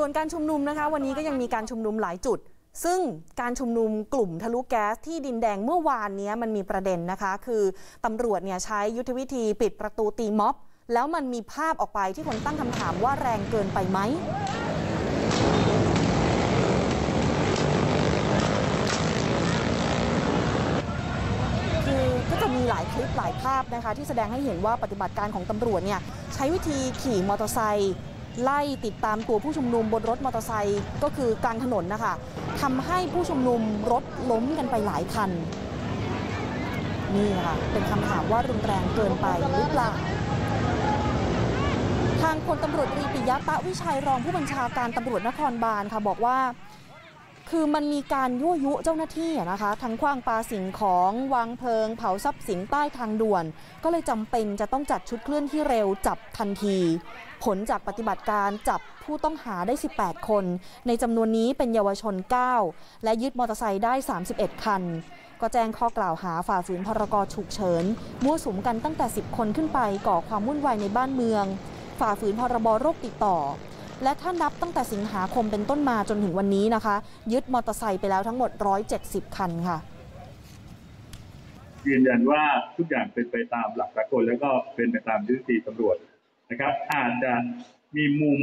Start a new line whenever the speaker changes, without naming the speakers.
ส่วนการชุมนุมนะคะ วันนี้ก็ยังมีการชุมนุมหลายจุด ซึ่งการชุมนุมกลุ่มทะลุแก๊สที่ดินแดงเมื่อวานนี้มันมีประเด็นนะคะ คือตำรวจเนี่ยใช้ยุทธวิธีปิดประตูตีม็อบ แล้วมันมีภาพออกไปที่คนตั้งคำถามว่าแรงเกินไปไหมคือก็จะมีหลายคลิปหลายภาพนะคะที่แสดงให้เห็นว่าปฏิบัติการของตำรวจเนี่ยใช้วิธีขี่มอเตอร์ไซค์ ไล่ติดตามตัวผู้ชุมนุมบนรถมอเตอร์ไซค์ก็คือกลางถนนนะคะทำให้ผู้ชุมนุมรถล้มกันไปหลายคัน นี่ค่ะเป็นคำถามว่ารุนแรงเกินไปหรือเปล่าทางพลตำรวจตรีปิยะตะวิชัยรองผู้บัญชาการตำรวจนครบาลค่ะบอกว่า คือมันมีการยั่วยุเจ้าหน้าที่นะคะ ทั้งคว้างปลาสิ่งของวางเพลิง เผาทรัพย์สินใต้ทางด่วน ก็เลยจำเป็นจะต้องจัดชุดเคลื่อนที่เร็วจับทันที ผลจากปฏิบัติการจับผู้ต้องหาได้ 18 คน ในจำนวนนี้เป็นเยาวชน 9 และยึดมอเตอร์ไซค์ได้ 31 คัน ก็แจ้งข้อกล่าวหาฝ่าฝืนพรกฉุกเฉินมั่วสุมกันตั้งแต่ 10 คนขึ้นไปก่อความวุ่นวายในบ้านเมือง ฝ่าฝืนพรบโรคติดต่อ และถ้านับตั้งแต่สิงหาคมเป็นต้นมาจนถึงวันนี้นะคะ ยึดมอเตอร์ไซค์ไปแล้วทั้งหมด 170 คันค่ะ
ยืนยันว่าทุกอย่างเป็นไปตามหลักสากลแล้วก็เป็นไปตามยุทธวิธีตำรวจนะครับ อาจจะมีมุม